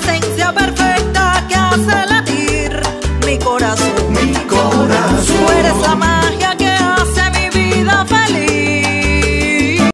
Esencia perfecta que hace latir mi corazón. Mi corazón. Tú eres la más